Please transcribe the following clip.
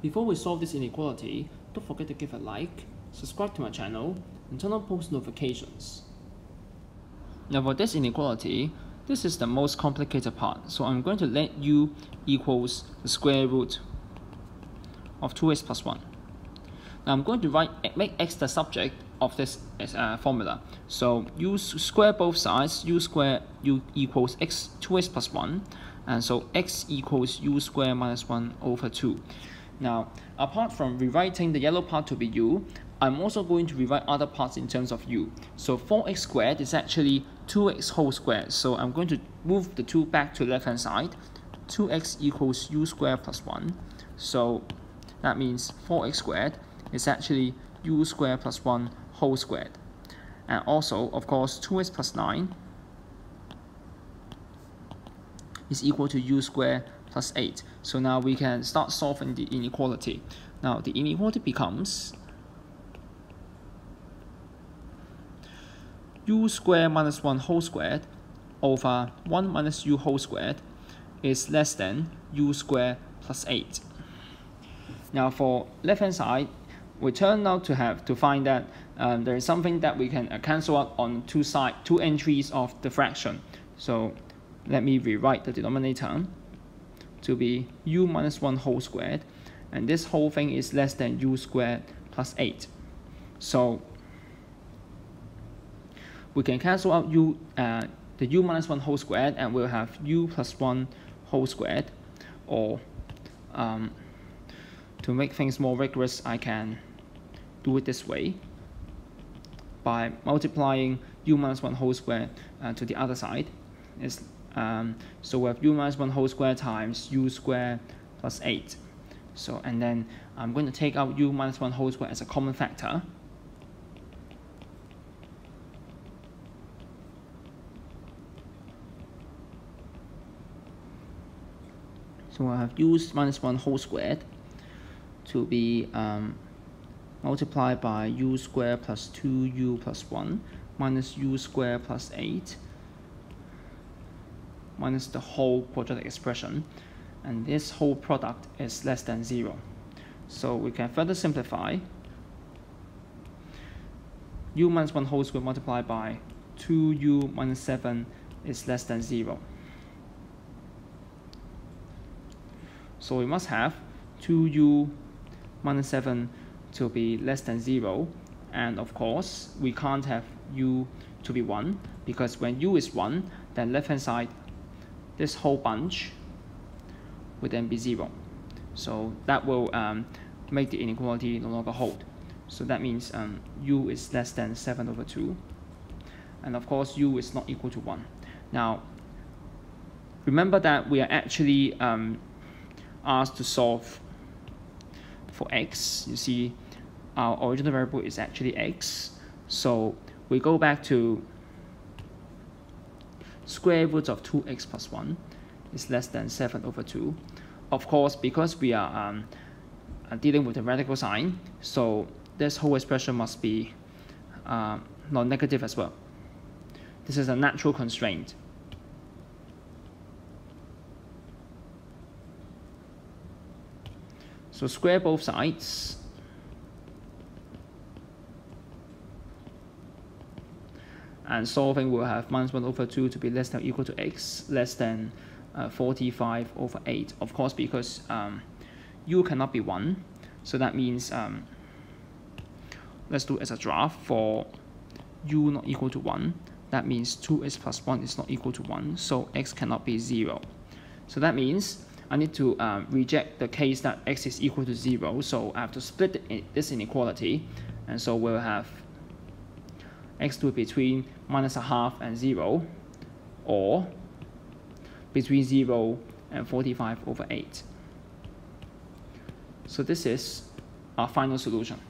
Before we solve this inequality, don't forget to give a like, subscribe to my channel, and turn on post notifications. Now for this inequality, this is the most complicated part, so I'm going to let u equals the square root of 2x plus 1. Now I'm going to write make x the subject of this uh, formula. So u square both sides, u square u equals x 2x plus 1, and so x equals u square minus 1 over 2. Now, apart from rewriting the yellow part to be u, I'm also going to rewrite other parts in terms of u. So 4x squared is actually 2x whole squared. So I'm going to move the 2 back to the left hand side. 2x equals u squared plus 1. So that means 4x squared is actually u squared plus 1 whole squared. And also, of course, 2x plus 9 is equal to u squared plus 8. So now we can start solving the inequality. Now the inequality becomes u squared minus 1 whole squared over 1 minus u whole squared is less than u squared plus 8. Now for left hand side, we turn out to have to find that um, there is something that we can uh, cancel out on two side, two entries of the fraction. So let me rewrite the denominator to be u minus 1 whole squared, and this whole thing is less than u squared plus 8. So we can cancel out u, uh, the u minus 1 whole squared, and we'll have u plus 1 whole squared, or um, to make things more rigorous, I can do it this way by multiplying u minus 1 whole squared uh, to the other side. Is, um, so we have u minus 1 whole square times u square plus 8. So, and then I'm going to take out u minus 1 whole square as a common factor. So I have u minus 1 whole squared to be um, multiplied by u squared plus 2u plus 1 minus u squared plus 8 minus the whole quadratic expression and this whole product is less than 0. So we can further simplify u minus 1 whole square multiplied by 2u minus 7 is less than 0. So we must have 2u minus 7 to be less than 0 and of course we can't have u to be 1 because when u is 1 then left hand side this whole bunch would then be 0 so that will um, make the inequality no longer hold. So that means um, u is less than 7 over 2 and of course u is not equal to 1 now remember that we are actually um, asked to solve for x, you see our original variable is actually x. So we go back to square root of 2x plus 1 is less than 7 over 2. Of course, because we are um, uh, dealing with a radical sign, so this whole expression must be uh, non-negative as well. This is a natural constraint. So square both sides. And solving will have minus 1 over 2 to be less than or equal to x, less than uh, 45 over 8. Of course, because um, u cannot be 1. So that means, um, let's do as a draft for u not equal to 1. That means 2x plus 1 is not equal to 1. So x cannot be 0. So that means I need to um, reject the case that x is equal to 0. So I have to split this inequality. And so we'll have x to be between minus a half and 0 or between 0 and 45 over 8. So this is our final solution.